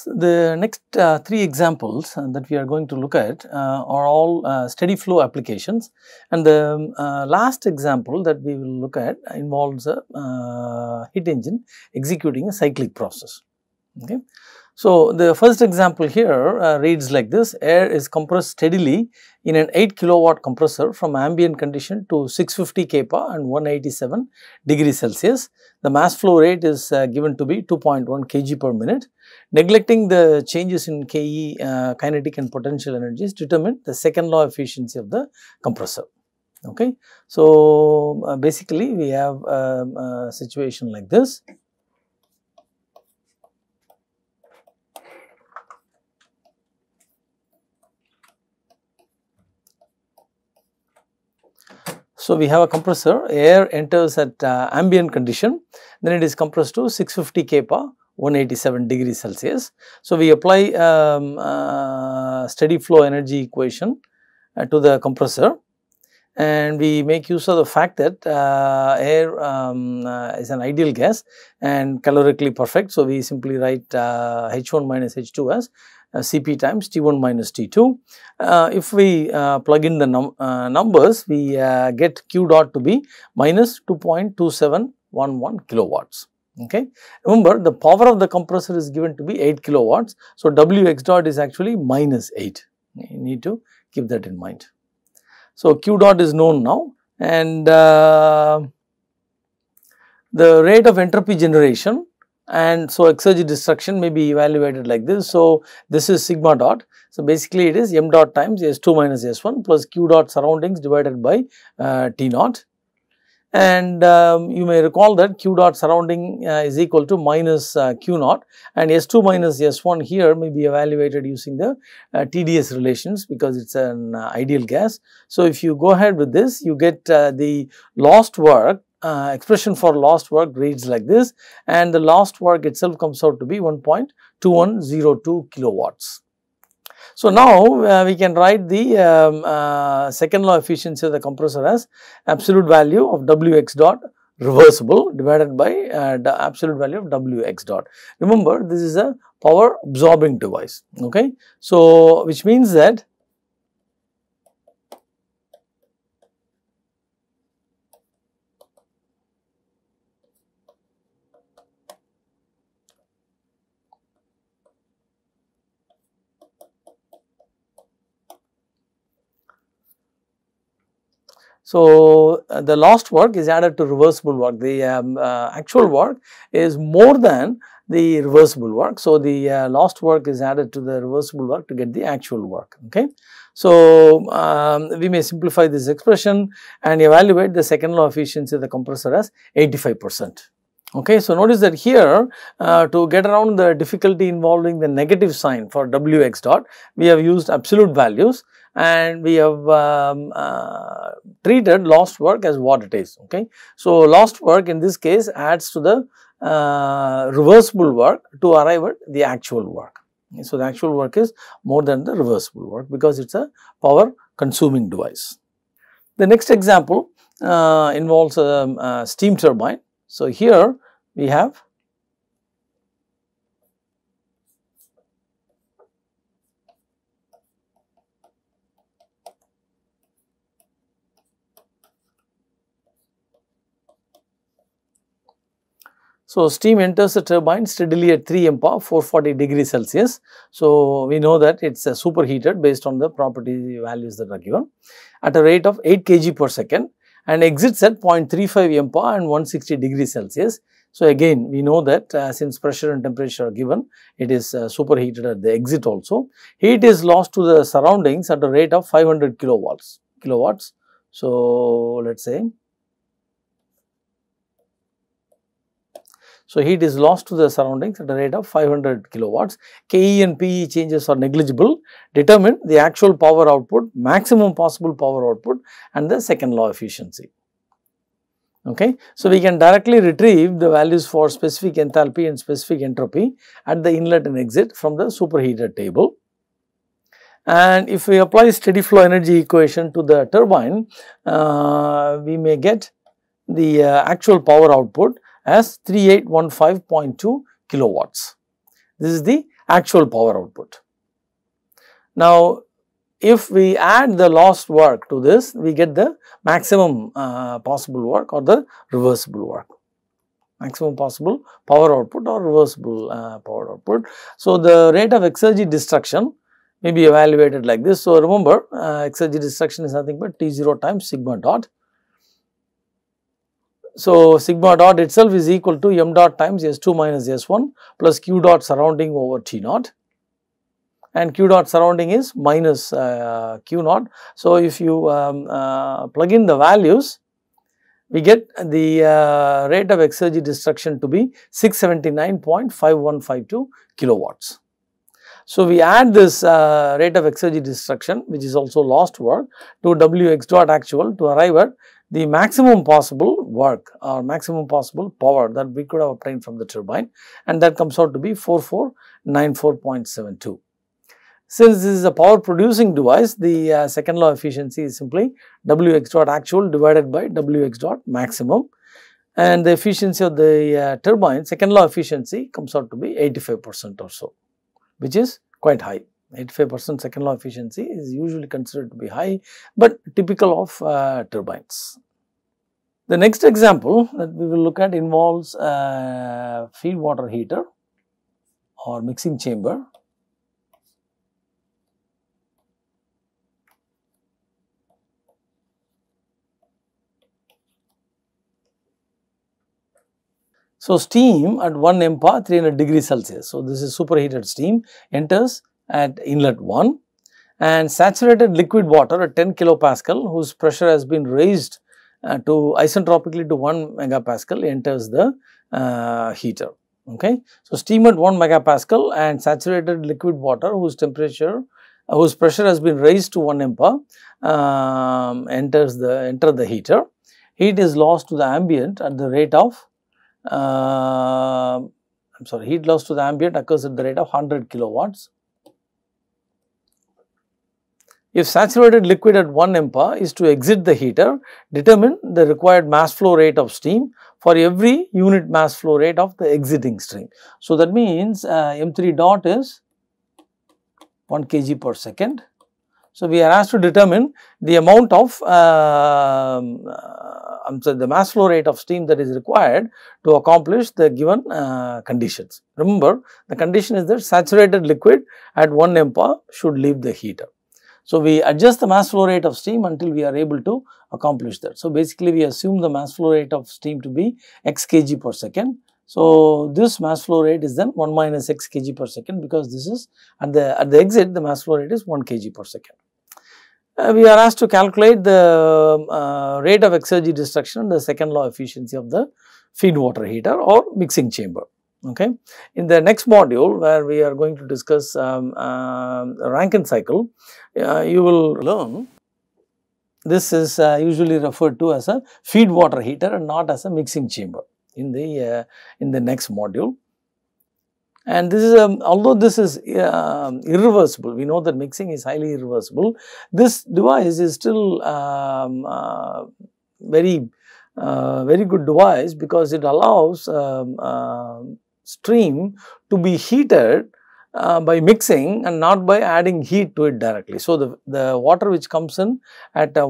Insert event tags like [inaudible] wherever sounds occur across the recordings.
So, the next uh, three examples uh, that we are going to look at uh, are all uh, steady flow applications and the um, uh, last example that we will look at involves a uh, heat engine executing a cyclic process. Okay. So, the first example here uh, reads like this air is compressed steadily in an 8 kilowatt compressor from ambient condition to 650 kPa and 187 degree Celsius. The mass flow rate is uh, given to be 2.1 kg per minute. Neglecting the changes in KE uh, kinetic and potential energies determine the second law efficiency of the compressor. Okay. So, uh, basically we have um, a situation like this. So, we have a compressor, air enters at uh, ambient condition, then it is compressed to 650 kPa, 187 degrees Celsius. So, we apply um, uh, steady flow energy equation uh, to the compressor and we make use of the fact that uh, air um, uh, is an ideal gas and calorically perfect. So, we simply write H1 minus H2 as uh, Cp times T1 minus T2. Uh, if we uh, plug in the num numbers, we get Q dot to be minus 2.2711 kilowatts. Okay. Remember the power of the compressor is given to be 8 kilowatts. So, W x dot is actually minus 8. You need to keep that in mind. So, Q dot is known now and uh, the rate of entropy generation and so exergy destruction may be evaluated like this. So, this is sigma dot. So, basically it is m dot times S2 minus S1 plus q dot surroundings divided by uh, T naught. And um, you may recall that q dot surrounding uh, is equal to minus uh, q naught and S2 minus S1 here may be evaluated using the uh, TDS relations because it is an uh, ideal gas. So, if you go ahead with this you get uh, the lost work uh, expression for lost work reads like this and the lost work itself comes out to be 1.2102 kilowatts. So, now uh, we can write the um, uh, second law efficiency of the compressor as absolute value of W x dot reversible divided by uh, the absolute value of W x dot. Remember this is a power absorbing device okay. So, which means that So, uh, the lost work is added to reversible work. The um, uh, actual work is more than the reversible work. So, the uh, lost work is added to the reversible work to get the actual work. Okay. So, um, we may simplify this expression and evaluate the second law efficiency of the compressor as 85 percent. Okay, so notice that here uh, to get around the difficulty involving the negative sign for W x dot, we have used absolute values and we have um, uh, treated lost work as what it is. Okay. So, lost work in this case adds to the uh, reversible work to arrive at the actual work. So, the actual work is more than the reversible work because it is a power consuming device. The next example uh, involves a, a steam turbine. So, here we have So, steam enters the turbine steadily at 3 MPa 440 degrees Celsius. So, we know that it is superheated based on the property values that are given at a rate of 8 kg per second and exits at 0.35 MPa and 160 degrees Celsius. So, again we know that uh, since pressure and temperature are given, it is uh, superheated at the exit also. Heat is lost to the surroundings at a rate of 500 kilowatts. kilowatts. So, let us say So, heat is lost to the surroundings at a rate of 500 kilowatts. KE and PE changes are negligible. Determine the actual power output, maximum possible power output and the second law efficiency. Okay. So, we can directly retrieve the values for specific enthalpy and specific entropy at the inlet and exit from the superheated table. And if we apply steady flow energy equation to the turbine, uh, we may get the uh, actual power output as 3815.2 kilowatts. This is the actual power output. Now, if we add the lost work to this, we get the maximum uh, possible work or the reversible work maximum possible power output or reversible uh, power output. So, the rate of exergy destruction may be evaluated like this. So, remember uh, exergy destruction is nothing but T0 times sigma dot. So, sigma dot itself is equal to m dot times S2 minus S1 plus q dot surrounding over T naught and q dot surrounding is minus uh, q naught. So, if you um, uh, plug in the values we get the uh, rate of exergy destruction to be 679.5152 kilowatts. So, we add this uh, rate of exergy destruction which is also lost work to W x dot actual to arrive at the maximum possible work or maximum possible power that we could have obtained from the turbine and that comes out to be 4494.72. Since this is a power producing device, the uh, second law efficiency is simply W x dot actual divided by W x dot maximum and the efficiency of the uh, turbine, second law efficiency comes out to be 85 percent or so, which is quite high. 85 percent second law efficiency is usually considered to be high, but typical of uh, turbines. The next example that we will look at involves a feed water heater or mixing chamber So, steam at 1 MPa 300 degrees Celsius. So, this is superheated steam enters at inlet 1 and saturated liquid water at 10 kilopascal whose pressure has been raised uh, to isentropically to 1 megapascal enters the uh, heater. Okay. So, steam at 1 megapascal and saturated liquid water whose temperature uh, whose pressure has been raised to 1 MPa um, enters the enter the heater. Heat is lost to the ambient at the rate of uh, I am sorry heat loss to the ambient occurs at the rate of 100 kilowatts. If saturated liquid at 1 MPa is to exit the heater, determine the required mass flow rate of steam for every unit mass flow rate of the exiting stream. So, that means uh, M3 dot is 1 kg per second. So, we are asked to determine the amount of uh, um, so the mass flow rate of steam that is required to accomplish the given uh, conditions. Remember the condition is that saturated liquid at 1 MPa should leave the heater. So, we adjust the mass flow rate of steam until we are able to accomplish that. So, basically we assume the mass flow rate of steam to be x kg per second. So, this mass flow rate is then 1 minus x kg per second because this is at the at the exit the mass flow rate is 1 kg per second uh, we are asked to calculate the uh, rate of exergy destruction, the second law efficiency of the feed water heater or mixing chamber. Okay. In the next module where we are going to discuss um, uh, Rankine cycle, uh, you will learn this is uh, usually referred to as a feed water heater and not as a mixing chamber in the uh, in the next module. And this is, um, although this is uh, irreversible, we know that mixing is highly irreversible. This device is still um, uh, very, uh, very good device because it allows um, uh, stream to be heated uh, by mixing and not by adding heat to it directly. So, the, the water which comes in at uh,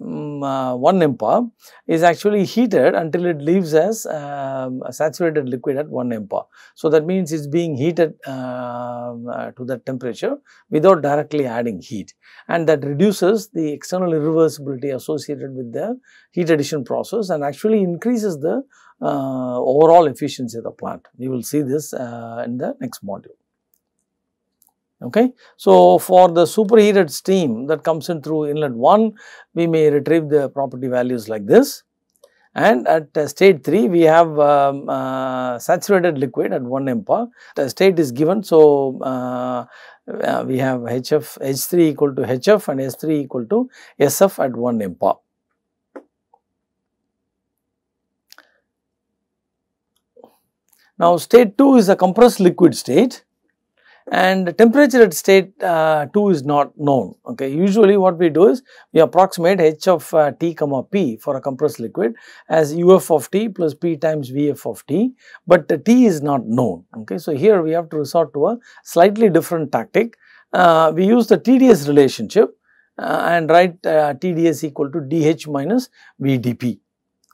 um, 1 MPa is actually heated until it leaves as um, a saturated liquid at 1 MPa. So, that means it is being heated uh, uh, to that temperature without directly adding heat and that reduces the external irreversibility associated with the heat addition process and actually increases the uh, overall efficiency of the plant. We will see this uh, in the next module. Okay. So, for the superheated steam that comes in through inlet 1, we may retrieve the property values like this and at uh, state 3 we have um, uh, saturated liquid at 1 MPa. The state is given. So, uh, uh we have HF H3 equal to HF and S3 equal to SF at 1 MPa. Now, state 2 is a compressed liquid state and temperature at state uh, 2 is not known. Okay. Usually what we do is we approximate H of uh, T comma P for a compressed liquid as UF of T plus P times VF of T, but T is not known. Okay. So, here we have to resort to a slightly different tactic. Uh, we use the TDS relationship uh, and write uh, TDS equal to DH minus VDP.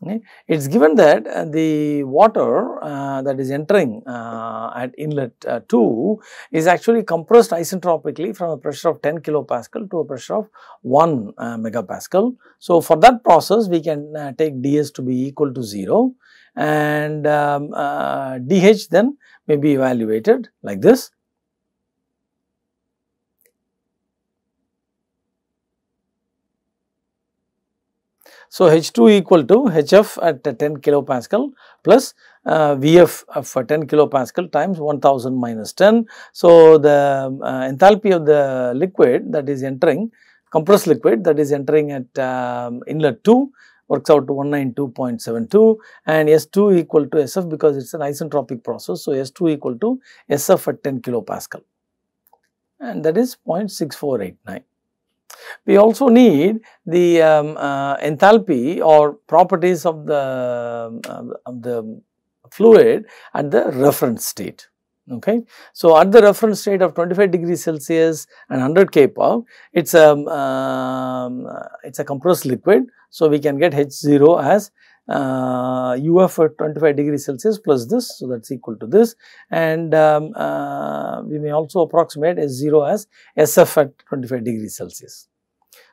Okay. It is given that uh, the water uh, that is entering uh, at inlet uh, 2 is actually compressed isentropically from a pressure of 10 kilopascal to a pressure of 1 uh, megapascal. So, for that process we can uh, take ds to be equal to 0 and um, dh then may be evaluated like this. So, H2 equal to HF at 10 kilopascal plus uh, VF of 10 kilopascal times 1000 minus 10. So, the uh, enthalpy of the liquid that is entering compressed liquid that is entering at um, inlet 2 works out to 192.72 and S2 equal to SF because it is an isentropic process. So, S2 equal to SF at 10 kilopascal and that is 0.6489. We also need the um, uh, enthalpy or properties of the, uh, of the fluid at the reference state. Okay. So, at the reference state of 25 degrees Celsius and 100 kPa, it is a, um, it is a compressed liquid. So, we can get H0 as uh, UF at 25 degrees Celsius plus this. So, that is equal to this and um, uh, we may also approximate S0 as SF at 25 degrees Celsius.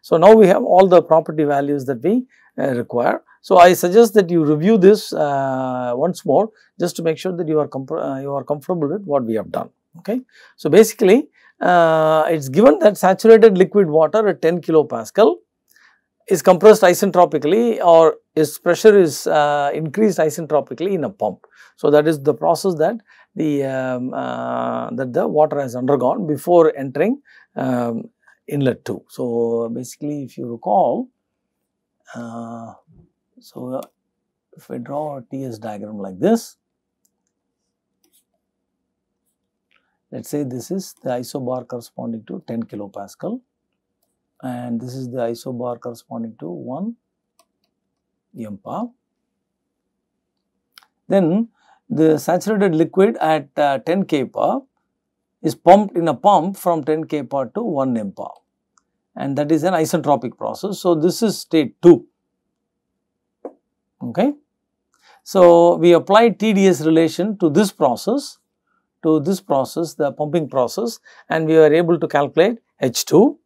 So, now we have all the property values that we uh, require. So, I suggest that you review this uh, once more just to make sure that you are, uh, you are comfortable with what we have done. Okay. So, basically uh, it is given that saturated liquid water at 10 kilopascal is compressed isentropically or its pressure is uh, increased isentropically in a pump. So, that is the process that the um, uh, that the water has undergone before entering um, inlet 2. So, basically if you recall, uh, so if I draw a TS diagram like this, let us say this is the isobar corresponding to 10 kilopascal and this is the isobar corresponding to 1 MPa. Then the saturated liquid at uh, 10 kPa is pumped in a pump from 10 kPa to 1 MPa and that is an isentropic process. So, this is state 2. Okay. So, we apply TDS relation to this process, to this process, the pumping process and we are able to calculate H2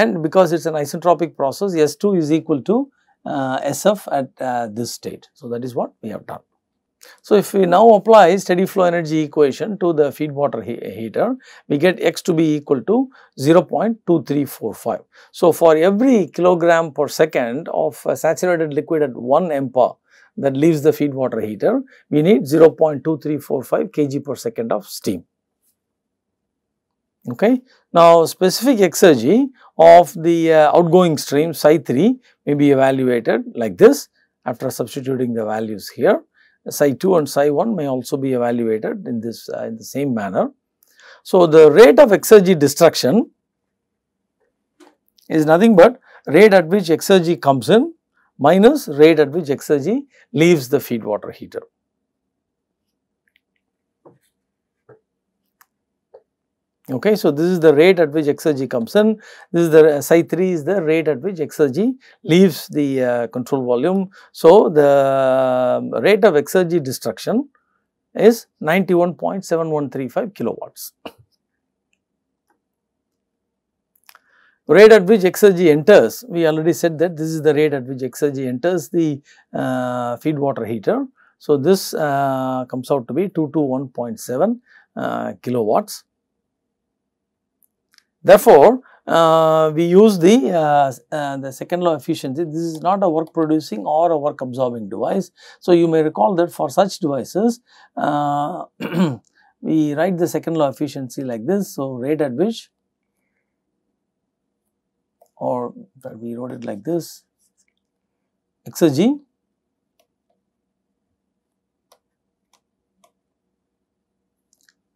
and because it is an isentropic process, S2 is equal to uh, SF at uh, this state. So, that is what we have done. So, if we now apply steady flow energy equation to the feed water he heater, we get x to be equal to 0.2345. So, for every kilogram per second of saturated liquid at 1 MPa that leaves the feed water heater, we need 0.2345 kg per second of steam. Okay. Now, specific exergy of the uh, outgoing stream psi 3 may be evaluated like this after substituting the values here psi 2 and psi 1 may also be evaluated in this uh, in the same manner. So, the rate of exergy destruction is nothing but rate at which exergy comes in minus rate at which exergy leaves the feed water heater. Okay, so this is the rate at which exergy comes in. This is the psi 3 is the rate at which exergy leaves the uh, control volume. So, the um, rate of exergy destruction is 91.7135 kilowatts. Rate at which exergy enters, we already said that this is the rate at which exergy enters the uh, feed water heater. So, this uh, comes out to be 221.7 uh, kilowatts. Therefore, uh, we use the, uh, uh, the second law efficiency. This is not a work producing or a work absorbing device. So, you may recall that for such devices, uh, [clears throat] we write the second law efficiency like this. So, rate at which or we wrote it like this exergy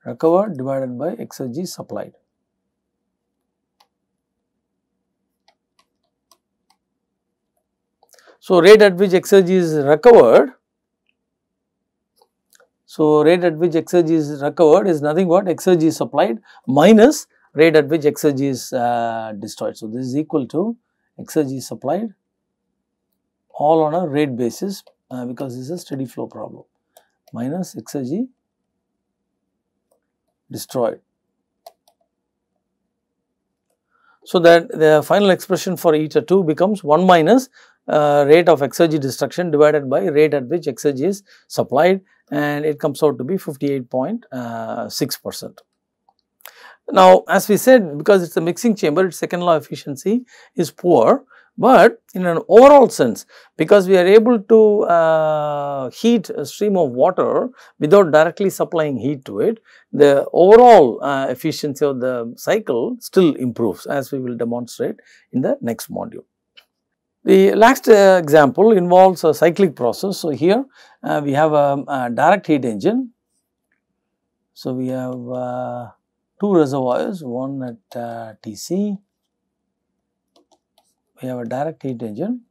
recovered divided by exergy supplied. So, rate at which exergy is recovered so, rate at which exergy is recovered is nothing but exergy supplied minus rate at which exergy is uh, destroyed. So, this is equal to exergy supplied all on a rate basis uh, because this is a steady flow problem minus exergy destroyed. So, that the final expression for eta 2 becomes 1 minus uh, rate of exergy destruction divided by rate at which exergy is supplied and it comes out to be 58.6 uh, percent. Now, as we said because it is a mixing chamber its second law efficiency is poor, but in an overall sense because we are able to uh, heat a stream of water without directly supplying heat to it, the overall uh, efficiency of the cycle still improves as we will demonstrate in the next module. The last uh, example involves a cyclic process. So, here uh, we have a, a, direct heat engine. So, we have uh, two reservoirs, one at uh, TC. We have a direct heat engine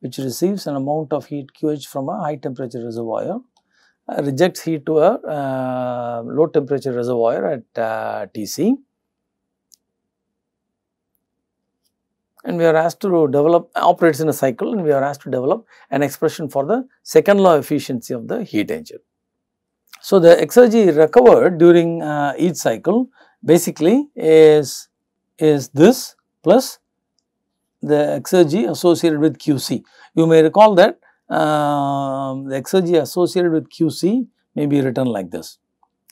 which receives an amount of heat QH from a high temperature reservoir, uh, rejects heat to a uh, low temperature reservoir at TC and we are asked to develop operates in a cycle and we are asked to develop an expression for the second law efficiency of the heat engine. So, the exergy recovered during uh, each cycle basically is, is this plus the exergy associated with QC. You may recall that uh, the exergy associated with QC may be written like this.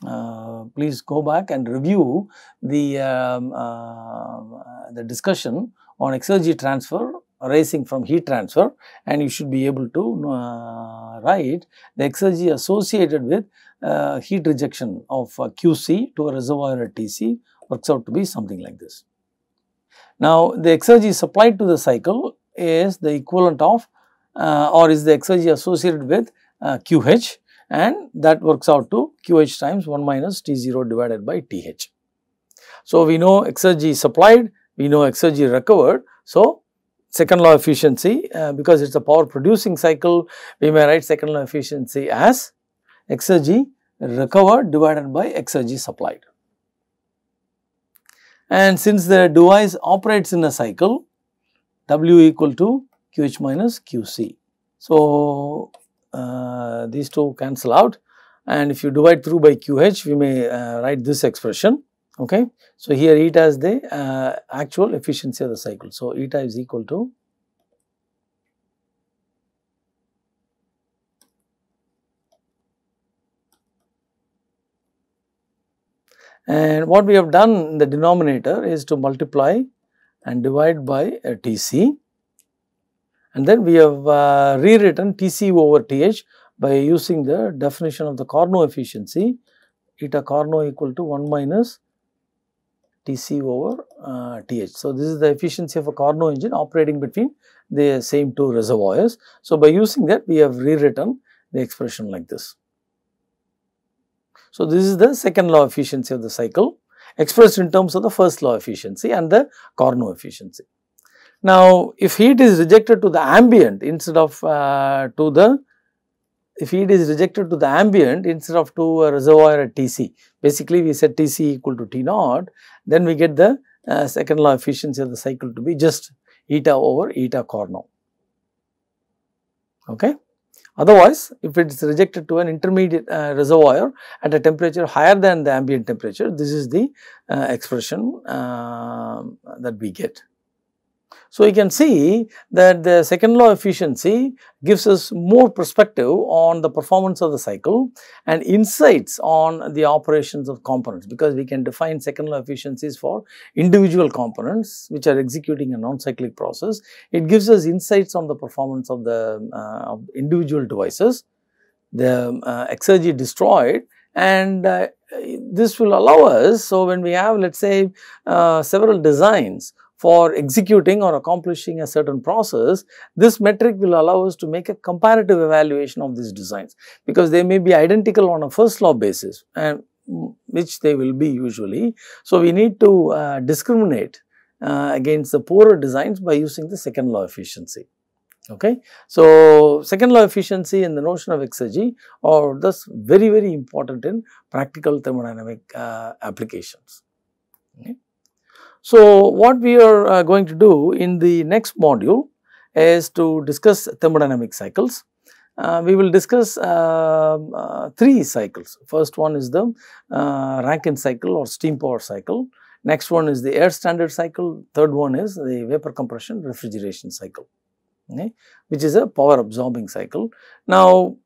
Uh, please go back and review the, um, uh, the discussion on exergy transfer arising from heat transfer and you should be able to uh, write the exergy associated with uh, heat rejection of uh, QC to a reservoir at TC works out to be something like this. Now, the exergy supplied to the cycle is the equivalent of uh, or is the exergy associated with QH uh, and that works out to QH times 1 minus T0 divided by TH. So, we know exergy supplied we know exergy recovered. So, second law efficiency uh, because it is a power producing cycle we may write second law efficiency as exergy recovered divided by exergy supplied. And since the device operates in a cycle W equal to QH minus QC. So, uh, these two cancel out and if you divide through by QH we may uh, write this expression Okay. So, here eta is the uh, actual efficiency of the cycle. So, eta is equal to and what we have done in the denominator is to multiply and divide by a TC and then we have uh, rewritten TC over TH by using the definition of the Carnot efficiency eta Carnot equal to 1 minus Tc over uh, Th. So, this is the efficiency of a Carnot engine operating between the same two reservoirs. So, by using that we have rewritten the expression like this. So, this is the second law efficiency of the cycle expressed in terms of the first law efficiency and the Carnot efficiency. Now, if heat is rejected to the ambient instead of uh, to the if heat is rejected to the ambient instead of to a reservoir at Tc. Basically, we set Tc equal to T naught, then we get the uh, second law efficiency of the cycle to be just eta over eta Carnot. Okay. Otherwise, if it is rejected to an intermediate uh, reservoir at a temperature higher than the ambient temperature, this is the uh, expression uh, that we get. So, you can see that the second law efficiency gives us more perspective on the performance of the cycle and insights on the operations of components because we can define second law efficiencies for individual components which are executing a non-cyclic process. It gives us insights on the performance of the uh, of individual devices, the uh, exergy destroyed and uh, this will allow us. So, when we have let us say uh, several designs for executing or accomplishing a certain process, this metric will allow us to make a comparative evaluation of these designs because they may be identical on a first law basis and which they will be usually. So, we need to uh, discriminate uh, against the poorer designs by using the second law efficiency. Okay. So, second law efficiency and the notion of exergy are thus very very important in practical thermodynamic uh, applications. Okay. So, what we are uh, going to do in the next module is to discuss thermodynamic cycles. Uh, we will discuss um, uh, three cycles. First one is the uh, Rankine cycle or steam power cycle. Next one is the air standard cycle. Third one is the vapor compression refrigeration cycle, okay, which is a power absorbing cycle. Now,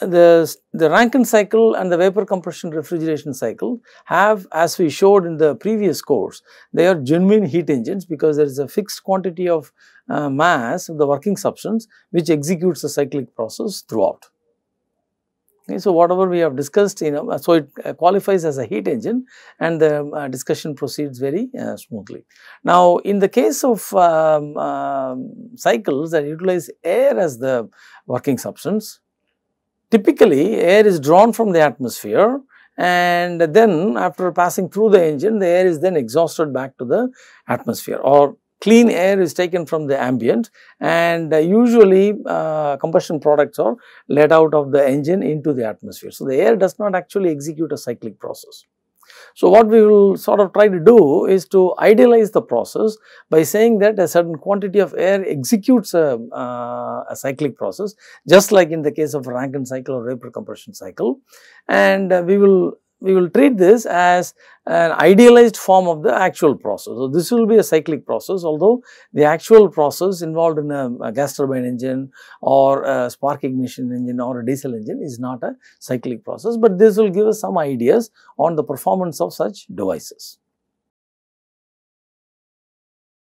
the, the Rankine cycle and the vapor compression refrigeration cycle have as we showed in the previous course, they are genuine heat engines because there is a fixed quantity of uh, mass of the working substance which executes the cyclic process throughout. Okay, so, whatever we have discussed, you know, so it uh, qualifies as a heat engine and the uh, discussion proceeds very uh, smoothly. Now, in the case of um, um cycles that utilize air as the working substance, Typically, air is drawn from the atmosphere and then after passing through the engine, the air is then exhausted back to the atmosphere or clean air is taken from the ambient and uh, usually uh, combustion products are let out of the engine into the atmosphere. So, the air does not actually execute a cyclic process. So, what we will sort of try to do is to idealize the process by saying that a certain quantity of air executes a, uh, a cyclic process just like in the case of Rankine cycle or vapor compression cycle. And uh, we will we will treat this as an idealized form of the actual process. So, this will be a cyclic process although the actual process involved in a, a, gas turbine engine or a spark ignition engine or a diesel engine is not a cyclic process, but this will give us some ideas on the performance of such devices.